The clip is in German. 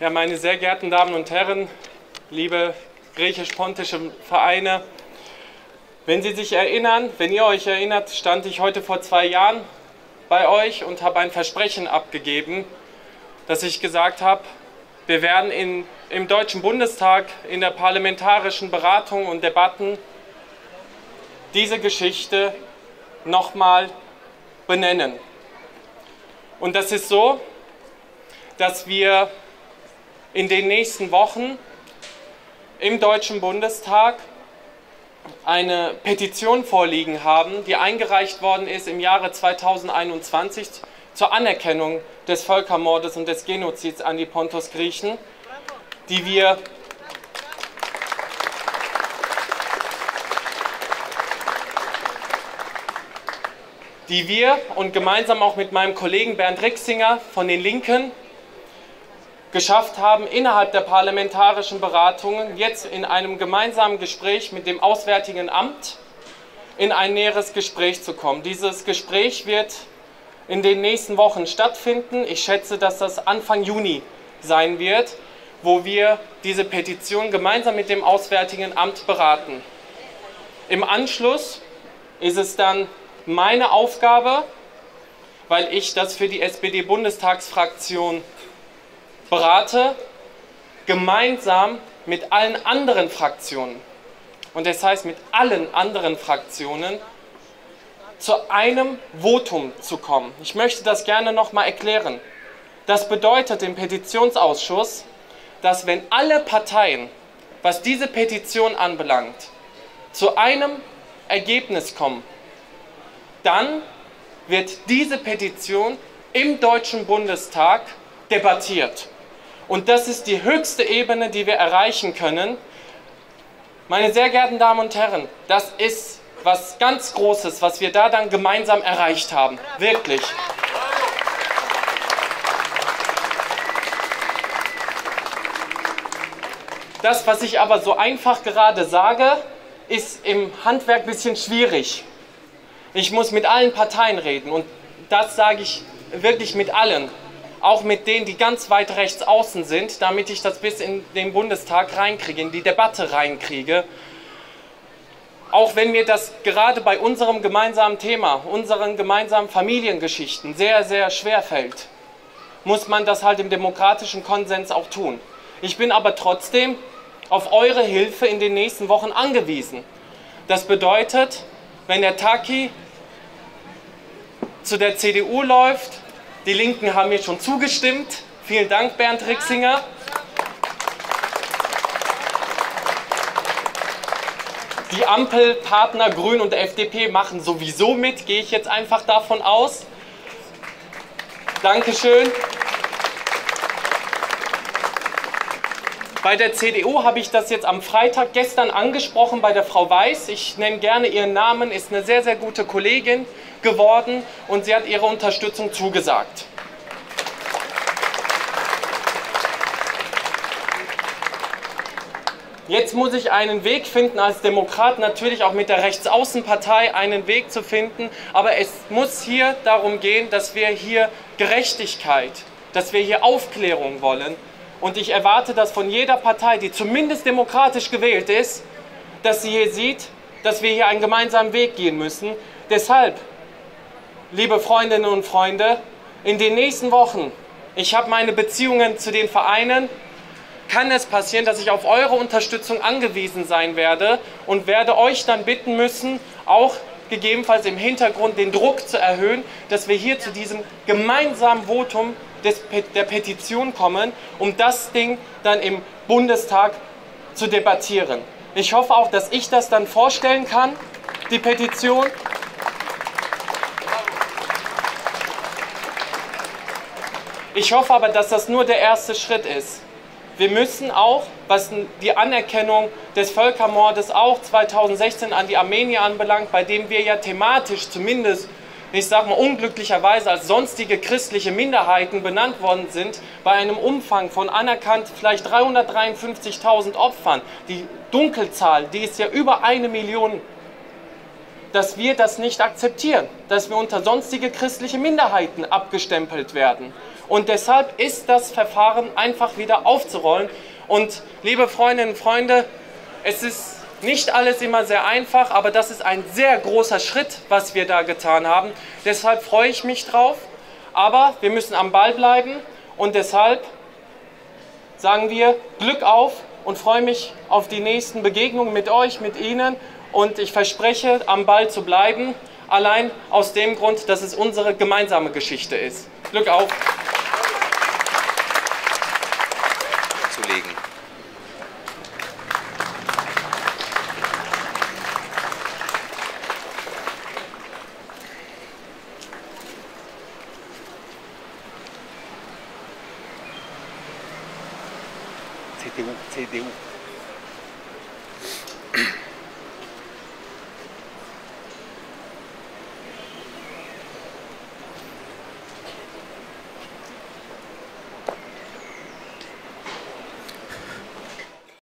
Ja, meine sehr geehrten Damen und Herren, liebe griechisch-pontische Vereine, wenn Sie sich erinnern, wenn ihr euch erinnert, stand ich heute vor zwei Jahren bei euch und habe ein Versprechen abgegeben, dass ich gesagt habe, wir werden in, im Deutschen Bundestag in der parlamentarischen Beratung und Debatten diese Geschichte nochmal benennen. Und das ist so, dass wir in den nächsten Wochen im Deutschen Bundestag eine Petition vorliegen haben, die eingereicht worden ist im Jahre 2021 zur Anerkennung des Völkermordes und des Genozids an die Pontos-Griechen, die wir die wir und gemeinsam auch mit meinem Kollegen Bernd Rixinger von den Linken geschafft haben, innerhalb der parlamentarischen Beratungen jetzt in einem gemeinsamen Gespräch mit dem Auswärtigen Amt in ein näheres Gespräch zu kommen. Dieses Gespräch wird in den nächsten Wochen stattfinden. Ich schätze, dass das Anfang Juni sein wird, wo wir diese Petition gemeinsam mit dem Auswärtigen Amt beraten. Im Anschluss ist es dann meine Aufgabe, weil ich das für die SPD-Bundestagsfraktion berate gemeinsam mit allen anderen Fraktionen, und das heißt mit allen anderen Fraktionen, zu einem Votum zu kommen. Ich möchte das gerne nochmal erklären. Das bedeutet im Petitionsausschuss, dass wenn alle Parteien, was diese Petition anbelangt, zu einem Ergebnis kommen, dann wird diese Petition im Deutschen Bundestag debattiert. Und das ist die höchste Ebene, die wir erreichen können. Meine sehr geehrten Damen und Herren, das ist was ganz Großes, was wir da dann gemeinsam erreicht haben. Wirklich. Das, was ich aber so einfach gerade sage, ist im Handwerk ein bisschen schwierig. Ich muss mit allen Parteien reden und das sage ich wirklich mit allen auch mit denen, die ganz weit rechts außen sind, damit ich das bis in den Bundestag reinkriege, in die Debatte reinkriege. Auch wenn mir das gerade bei unserem gemeinsamen Thema, unseren gemeinsamen Familiengeschichten sehr, sehr schwer fällt, muss man das halt im demokratischen Konsens auch tun. Ich bin aber trotzdem auf eure Hilfe in den nächsten Wochen angewiesen. Das bedeutet, wenn der Taki zu der CDU läuft, die Linken haben mir schon zugestimmt. Vielen Dank, Bernd Rixinger. Die Ampelpartner Grün und FDP machen sowieso mit, gehe ich jetzt einfach davon aus. Dankeschön. Bei der CDU habe ich das jetzt am Freitag gestern angesprochen bei der Frau Weiß. Ich nenne gerne ihren Namen, ist eine sehr, sehr gute Kollegin geworden und sie hat ihre Unterstützung zugesagt. Jetzt muss ich einen Weg finden, als Demokrat natürlich auch mit der Rechtsaußenpartei einen Weg zu finden. Aber es muss hier darum gehen, dass wir hier Gerechtigkeit, dass wir hier Aufklärung wollen. Und ich erwarte das von jeder Partei, die zumindest demokratisch gewählt ist, dass sie hier sieht, dass wir hier einen gemeinsamen Weg gehen müssen. Deshalb liebe Freundinnen und Freunde, in den nächsten Wochen, ich habe meine Beziehungen zu den Vereinen, kann es passieren, dass ich auf eure Unterstützung angewiesen sein werde und werde euch dann bitten müssen, auch gegebenenfalls im Hintergrund den Druck zu erhöhen, dass wir hier zu diesem gemeinsamen Votum des, der Petition kommen, um das Ding dann im Bundestag zu debattieren. Ich hoffe auch, dass ich das dann vorstellen kann, die Petition, Ich hoffe aber, dass das nur der erste Schritt ist. Wir müssen auch, was die Anerkennung des Völkermordes auch 2016 an die Armenier anbelangt, bei dem wir ja thematisch zumindest, ich sage mal unglücklicherweise als sonstige christliche Minderheiten benannt worden sind, bei einem Umfang von anerkannt vielleicht 353.000 Opfern. Die Dunkelzahl, die ist ja über eine Million dass wir das nicht akzeptieren, dass wir unter sonstige christliche Minderheiten abgestempelt werden. Und deshalb ist das Verfahren einfach wieder aufzurollen. Und liebe Freundinnen und Freunde, es ist nicht alles immer sehr einfach, aber das ist ein sehr großer Schritt, was wir da getan haben. Deshalb freue ich mich drauf. Aber wir müssen am Ball bleiben und deshalb sagen wir Glück auf und freue mich auf die nächsten Begegnungen mit euch, mit Ihnen und ich verspreche, am Ball zu bleiben, allein aus dem Grund, dass es unsere gemeinsame Geschichte ist. Glück auf! Zu legen. CDU, CDU.